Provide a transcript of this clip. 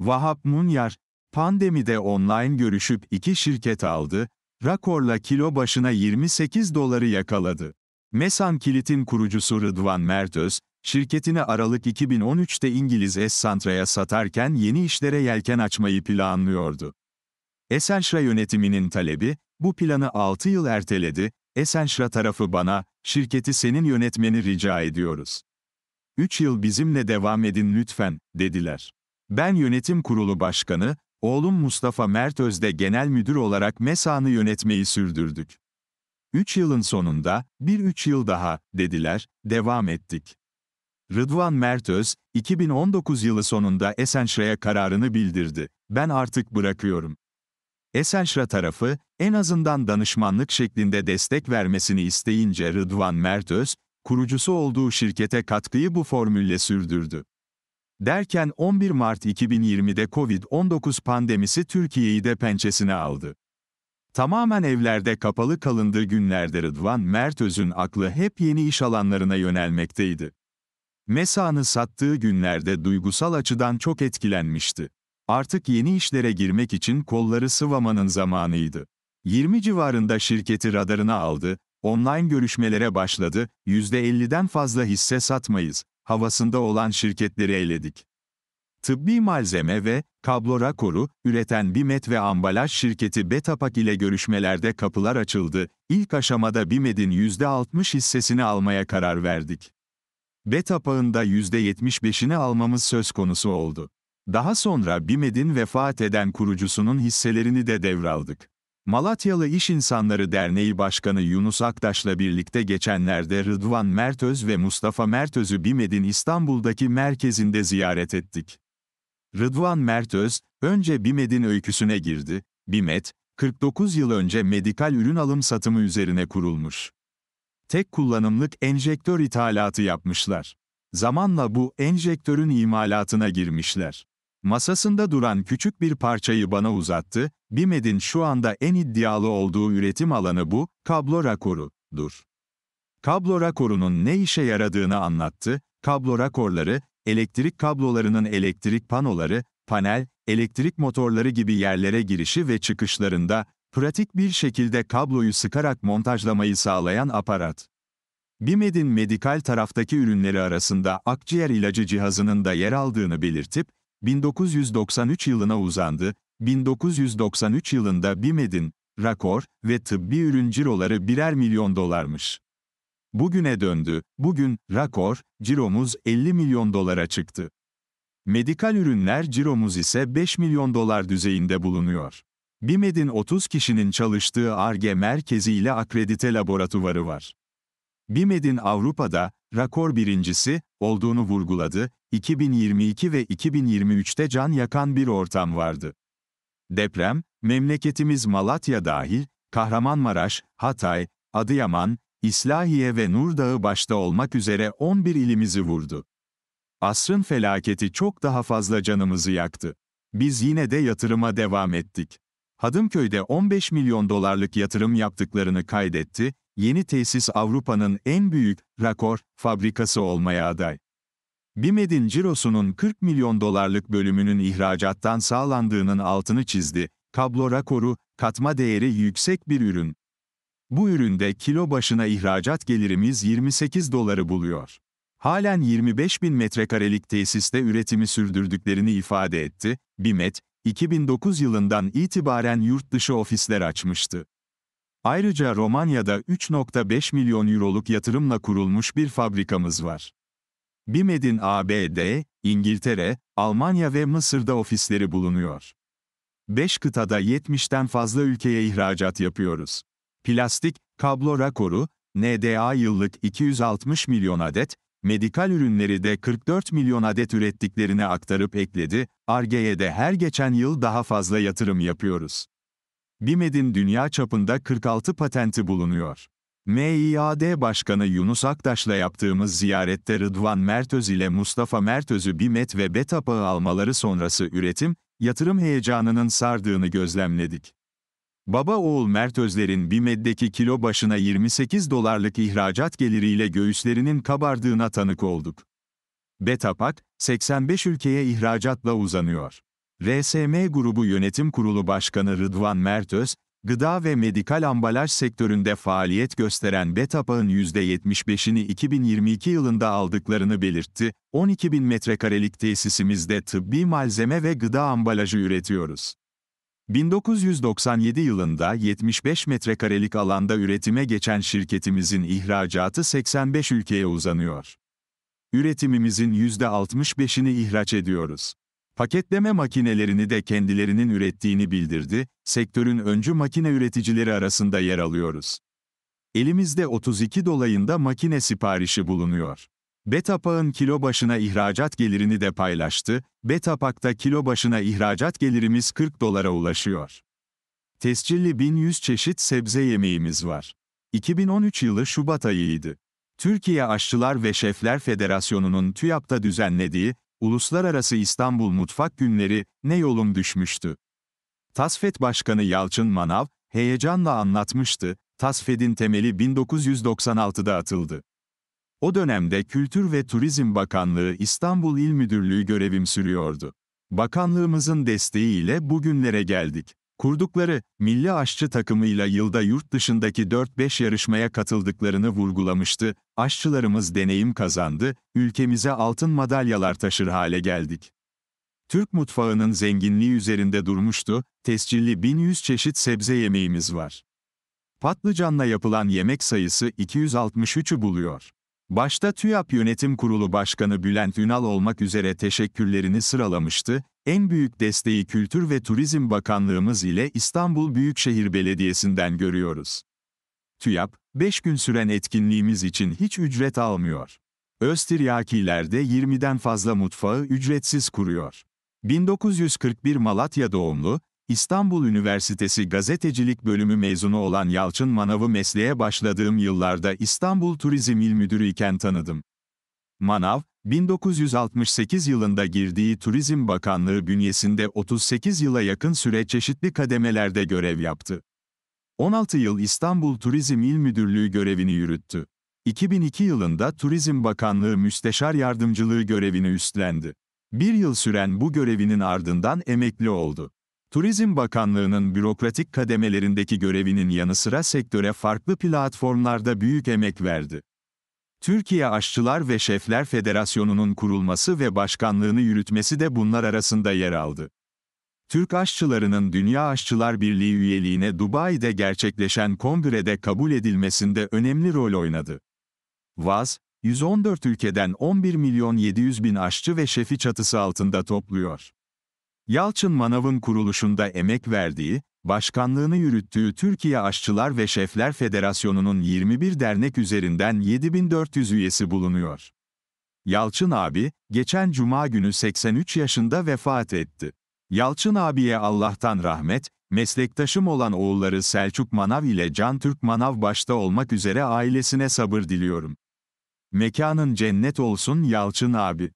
Vahap Munyar, pandemide online görüşüp iki şirket aldı, Rakor'la kilo başına 28 doları yakaladı. Mesan Kilit'in kurucusu Rıdvan Mertöz, şirketini Aralık 2013'te İngiliz Essantra'ya satarken yeni işlere yelken açmayı planlıyordu. Esenşra yönetiminin talebi, bu planı 6 yıl erteledi, Esenşra tarafı bana, şirketi senin yönetmeni rica ediyoruz. 3 yıl bizimle devam edin lütfen, dediler. Ben yönetim kurulu başkanı, oğlum Mustafa Mertöz de genel müdür olarak MESA'nı yönetmeyi sürdürdük. 3 yılın sonunda, bir 3 yıl daha, dediler, devam ettik. Rıdvan Mertöz, 2019 yılı sonunda Esenşra'ya kararını bildirdi. Ben artık bırakıyorum. Esenşra tarafı, en azından danışmanlık şeklinde destek vermesini isteyince Rıdvan Mertöz, kurucusu olduğu şirkete katkıyı bu formülle sürdürdü. Derken 11 Mart 2020'de Covid-19 pandemisi Türkiye'yi de pençesine aldı. Tamamen evlerde kapalı kalındığı günlerde Rıdvan Mertöz'ün aklı hep yeni iş alanlarına yönelmekteydi. Mesa'nı sattığı günlerde duygusal açıdan çok etkilenmişti. Artık yeni işlere girmek için kolları sıvamanın zamanıydı. 20 civarında şirketi radarına aldı, online görüşmelere başladı, %50'den fazla hisse satmayız, havasında olan şirketleri eledik. Tıbbi malzeme ve kablo rakoru üreten Bimet ve ambalaj şirketi Betapak ile görüşmelerde kapılar açıldı. İlk aşamada Bimed'in %60 hissesini almaya karar verdik. Betapak'ın da %75'ini almamız söz konusu oldu. Daha sonra Bimed'in vefat eden kurucusunun hisselerini de devraldık. Malatyalı İş İnsanları Derneği Başkanı Yunus Aktaş'la birlikte geçenlerde Rıdvan Mertöz ve Mustafa Mertöz'ü Bimed'in İstanbul'daki merkezinde ziyaret ettik. Rıdvan Mertöz, önce Bimed'in öyküsüne girdi. Bimed, 49 yıl önce medikal ürün alım satımı üzerine kurulmuş. Tek kullanımlık enjektör ithalatı yapmışlar. Zamanla bu enjektörün imalatına girmişler. Masasında duran küçük bir parçayı bana uzattı, Bimed'in şu anda en iddialı olduğu üretim alanı bu, kablo rakorudur. Kablo rakorunun ne işe yaradığını anlattı, kablo rakorları, elektrik kablolarının elektrik panoları, panel, elektrik motorları gibi yerlere girişi ve çıkışlarında, pratik bir şekilde kabloyu sıkarak montajlamayı sağlayan aparat. Bimed'in medikal taraftaki ürünleri arasında akciğer ilacı cihazının da yer aldığını belirtip, 1993 yılına uzandı, 1993 yılında Bimed'in, Rakor ve tıbbi ürün ciroları birer milyon dolarmış. Bugüne döndü, bugün, Rakor, ciromuz 50 milyon dolara çıktı. Medikal ürünler ciromuz ise 5 milyon dolar düzeyinde bulunuyor. Bimed'in 30 kişinin çalıştığı ARGE merkezi ile akredite laboratuvarı var. Bimed'in Avrupa'da, Rakor birincisi, olduğunu vurguladı, 2022 ve 2023'te can yakan bir ortam vardı. Deprem, memleketimiz Malatya dahil, Kahramanmaraş, Hatay, Adıyaman, İslahiye ve Nurdağı başta olmak üzere 11 ilimizi vurdu. Asrın felaketi çok daha fazla canımızı yaktı. Biz yine de yatırıma devam ettik. Hadımköy'de 15 milyon dolarlık yatırım yaptıklarını kaydetti, yeni tesis Avrupa'nın en büyük, rakor, fabrikası olmaya aday. Bimed'in cirosunun 40 milyon dolarlık bölümünün ihracattan sağlandığının altını çizdi, kablo rakoru, katma değeri yüksek bir ürün. Bu üründe kilo başına ihracat gelirimiz 28 doları buluyor. Halen 25 bin metrekarelik tesiste üretimi sürdürdüklerini ifade etti, Bimet, 2009 yılından itibaren yurt dışı ofisler açmıştı. Ayrıca Romanya'da 3.5 milyon euroluk yatırımla kurulmuş bir fabrikamız var. Bimed'in ABD, İngiltere, Almanya ve Mısır'da ofisleri bulunuyor. 5 kıtada 70'ten fazla ülkeye ihracat yapıyoruz. Plastik, kablo rakoru, NDA yıllık 260 milyon adet, medikal ürünleri de 44 milyon adet ürettiklerini aktarıp ekledi, Arge'ye de her geçen yıl daha fazla yatırım yapıyoruz. Bimed'in dünya çapında 46 patenti bulunuyor. MİAD Başkanı Yunus Aktaş'la yaptığımız ziyarette Rıdvan Mertöz ile Mustafa Mertöz'ü BİMET ve BETAP'ı almaları sonrası üretim, yatırım heyecanının sardığını gözlemledik. Baba oğul Mertözler'in BİMED'deki kilo başına 28 dolarlık ihracat geliriyle göğüslerinin kabardığına tanık olduk. Betapak, 85 ülkeye ihracatla uzanıyor. RSM Grubu Yönetim Kurulu Başkanı Rıdvan Mertöz, gıda ve medikal ambalaj sektöründe faaliyet gösteren Betapak'ın %75'ini 2022 yılında aldıklarını belirtti, 12 bin metrekarelik tesisimizde tıbbi malzeme ve gıda ambalajı üretiyoruz. 1997 yılında 75 metrekarelik alanda üretime geçen şirketimizin ihracatı 85 ülkeye uzanıyor. Üretimimizin %65'ini ihraç ediyoruz. Paketleme makinelerini de kendilerinin ürettiğini bildirdi, sektörün öncü makine üreticileri arasında yer alıyoruz. Elimizde 32 dolayında makine siparişi bulunuyor. Betapak'ın kilo başına ihracat gelirini de paylaştı, Betapak'ta kilo başına ihracat gelirimiz 40 dolara ulaşıyor. Tescilli 1100 çeşit sebze yemeğimiz var. 2013 yılı Şubat ayıydı. Türkiye Aşçılar ve Şefler Federasyonu'nun TÜYAP'ta düzenlediği, Uluslararası İstanbul Mutfak Günleri, ne yolum düşmüştü. TASFED Başkanı Yalçın Manav, heyecanla anlatmıştı, TASFED'in temeli 1996'da atıldı. O dönemde Kültür ve Turizm Bakanlığı İstanbul İl Müdürlüğü görevim sürüyordu. Bakanlığımızın desteğiyle bugünlere geldik. Kurdukları, milli aşçı takımıyla yılda yurt dışındaki 4-5 yarışmaya katıldıklarını vurgulamıştı, aşçılarımız deneyim kazandı, ülkemize altın madalyalar taşır hale geldik. Türk mutfağının zenginliği üzerinde durmuştu, tescilli 1100 çeşit sebze yemeğimiz var. Patlıcanla yapılan yemek sayısı 263'ü buluyor. Başta TÜYAP Yönetim Kurulu Başkanı Bülent Ünal olmak üzere teşekkürlerini sıralamıştı, en büyük desteği Kültür ve Turizm Bakanlığımız ile İstanbul Büyükşehir Belediyesi'nden görüyoruz. TÜYAP, 5 gün süren etkinliğimiz için hiç ücret almıyor. Öztiryakilerde 20'den fazla mutfağı ücretsiz kuruyor. 1941 Malatya doğumlu, İstanbul Üniversitesi Gazetecilik Bölümü mezunu olan Yalçın Manav'ı mesleğe başladığım yıllarda İstanbul Turizm İl Müdürü iken tanıdım. Manav, 1968 yılında girdiği Turizm Bakanlığı bünyesinde 38 yıla yakın süre çeşitli kademelerde görev yaptı. 16 yıl İstanbul Turizm İl Müdürlüğü görevini yürüttü. 2002 yılında Turizm Bakanlığı Müsteşar Yardımcılığı görevini üstlendi. Bir yıl süren bu görevinin ardından emekli oldu. Turizm Bakanlığı'nın bürokratik kademelerindeki görevinin yanı sıra sektöre farklı platformlarda büyük emek verdi. Türkiye Aşçılar ve Şefler Federasyonu'nun kurulması ve başkanlığını yürütmesi de bunlar arasında yer aldı. Türk aşçılarının Dünya Aşçılar Birliği üyeliğine Dubai'de gerçekleşen kongrede kabul edilmesinde önemli rol oynadı. VAZ, 114 ülkeden 11 milyon 700 bin aşçı ve şefi çatısı altında topluyor. Yalçın Manav'ın kuruluşunda emek verdiği, başkanlığını yürüttüğü Türkiye Aşçılar ve Şefler Federasyonu'nun 21 dernek üzerinden 7400 üyesi bulunuyor. Yalçın abi, geçen cuma günü 83 yaşında vefat etti. Yalçın abiye Allah'tan rahmet, meslektaşım olan oğulları Selçuk Manav ile Can Türk Manav başta olmak üzere ailesine sabır diliyorum. Mekanın cennet olsun Yalçın abi.